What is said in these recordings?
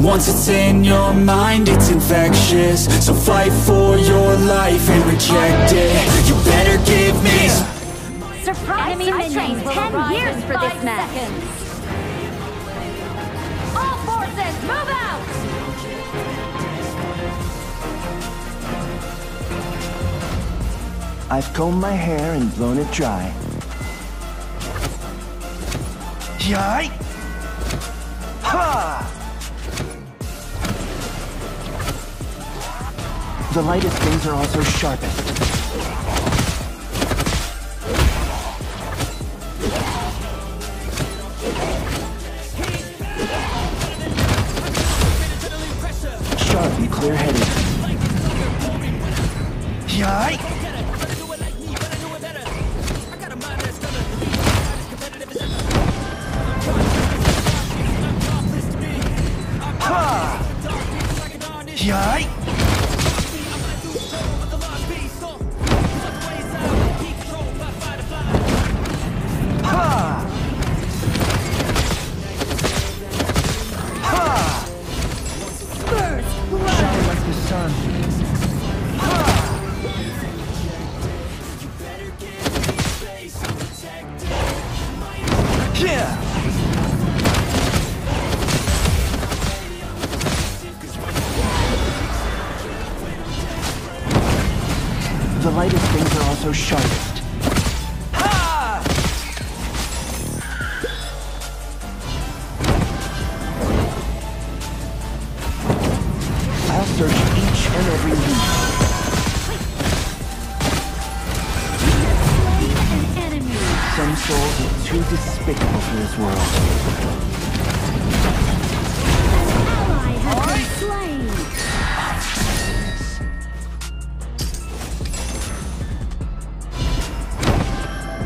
Once it's in your mind, it's infectious So fight for your life and reject it You better give me Surprise! Enemy minions, ten years for this match. Seconds. All forces, move out! I've combed my hair and blown it dry. Yai! Ha! The lightest things are also sharpest. Sharp The lightest things are also sharpest. Despicable for this world.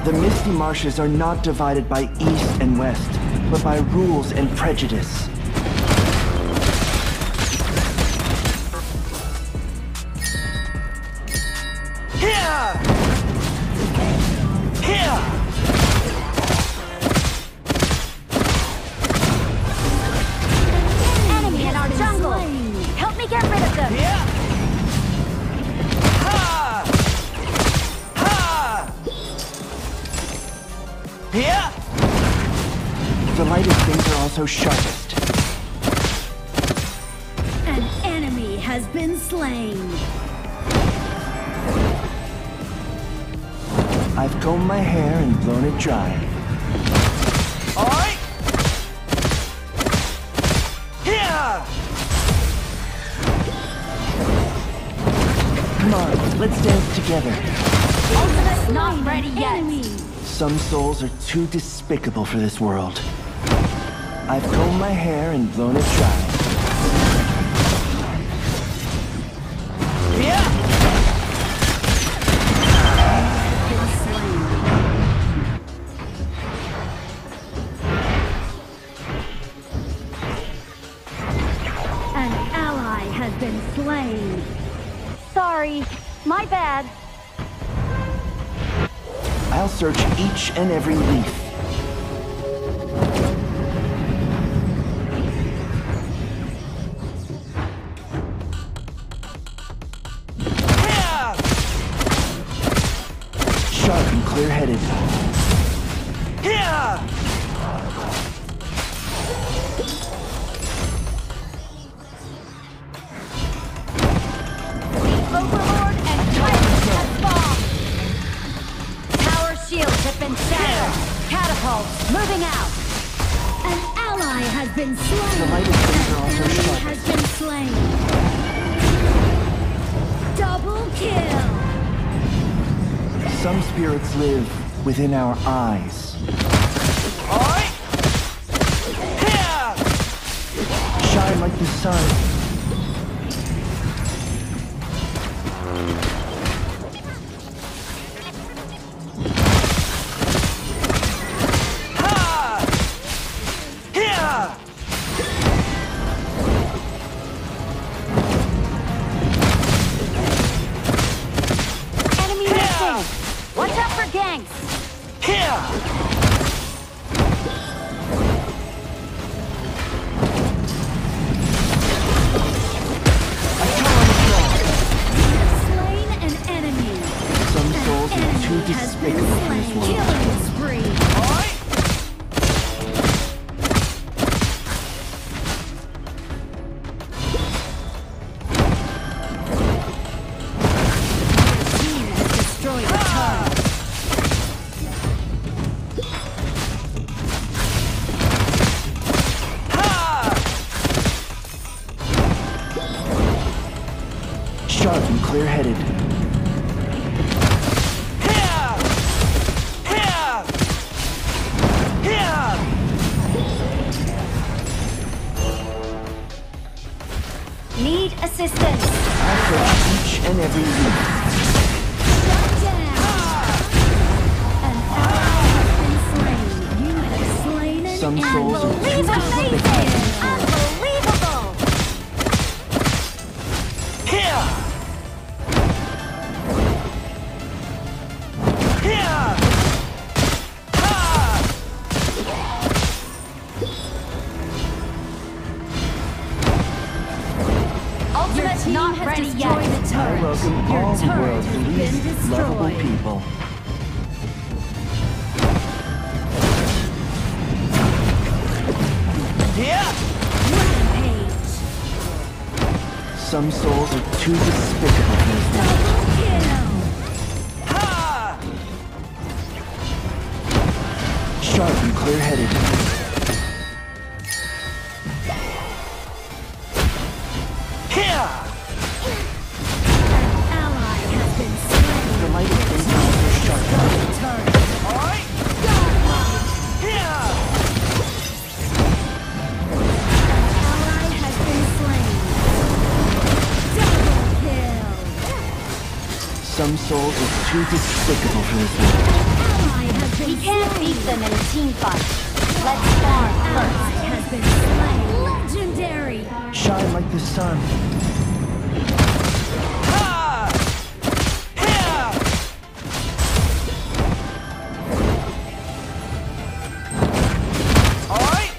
The Misty Marshes are not divided by east and west, but by rules and prejudice. The lightest things are also sharpest. An enemy has been slain. I've combed my hair and blown it dry. Alright! Here! Come on, let's dance together. Ultimate not ready yet. Enemy. Some souls are too despicable for this world. I've combed my hair and blown it dry. An ally has been slain. Sorry, my bad. I'll search each and every leaf. Spirits live within our eyes. Shine Shine like the sun. Out for assistance! I search each and every leaf. Shut down! An ally has been slain. You have slain an Some souls are too destroyed. people. Rampage! Some souls are too despicable for this world. Sharp and clear-headed. Some souls are too despicable for this world. Ally has been We can't beat them in a team fight. Let's farm first. has been slain. Legendary. Shine like the sun. Alright.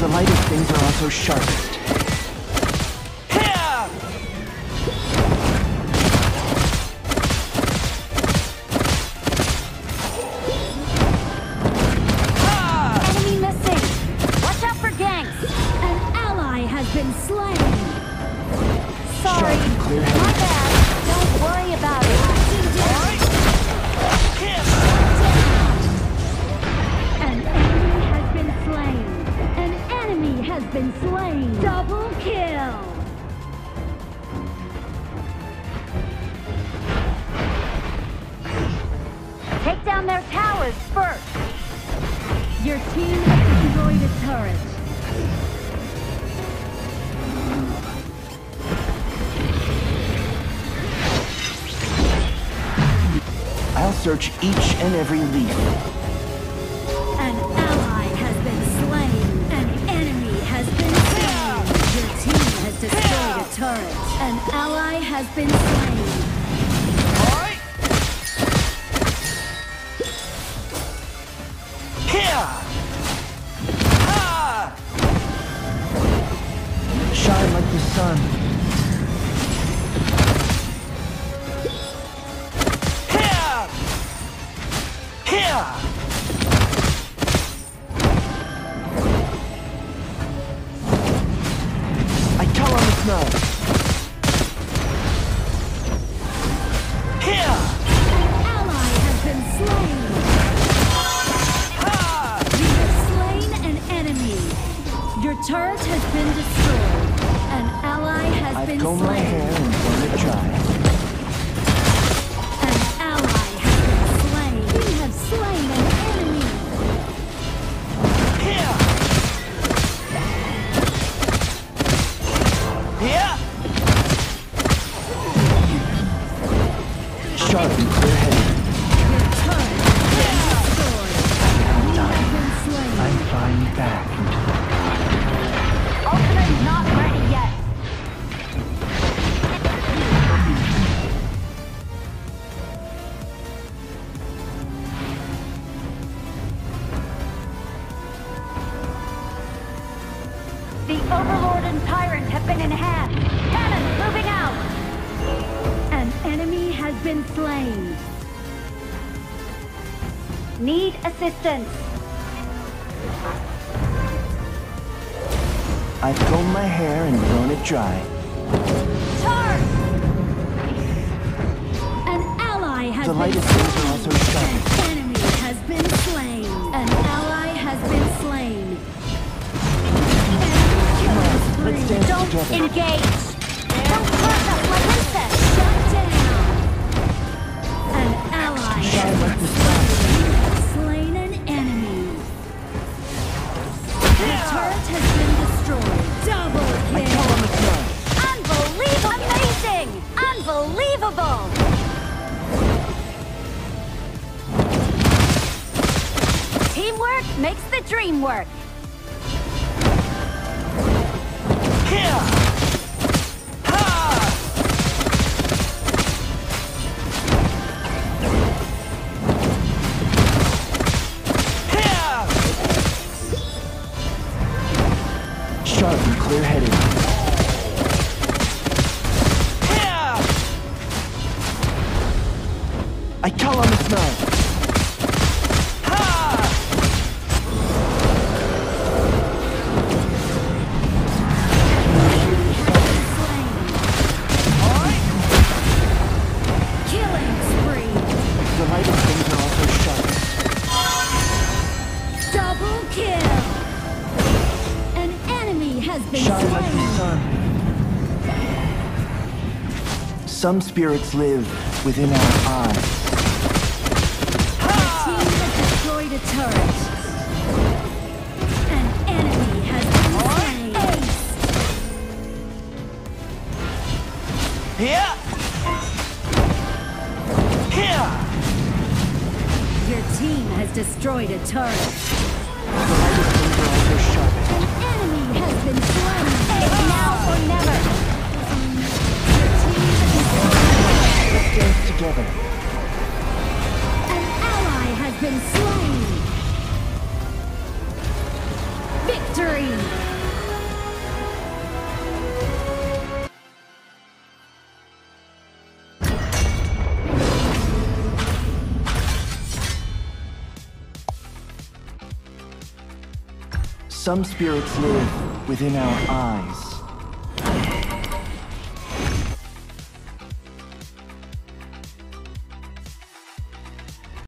The light of things are also sharpest. Been slain. Sorry. My bad. Don't worry about it. An enemy has been slain. An enemy has been slain. Double kill. Take down their towers first. Your team has destroyed a turret. Search each and every leaf. An ally has been slain. An enemy has been slain. Your team has destroyed a turret. An ally has been slain. Overlord and Tyrant have been enhanced. Cannons moving out. An enemy has been slain. Need assistance. I've combed my hair and blown it dry. Charge! An ally has The been Don't together. engage! Don't crush us like insects! Shut down. An ally slain an enemy. The turret has been destroyed. Double kill. Unbelievable! Amazing! Unbelievable! Teamwork makes the dream work. Sharp and been Shine like the sun. Some spirits live within our eyes. Team has destroyed a turret. An enemy has been slain. Here! Here! Your team has destroyed a turret. The lightest are also. Now or never. Together. An ally has been slain. Victory. Some spirits live within our eyes.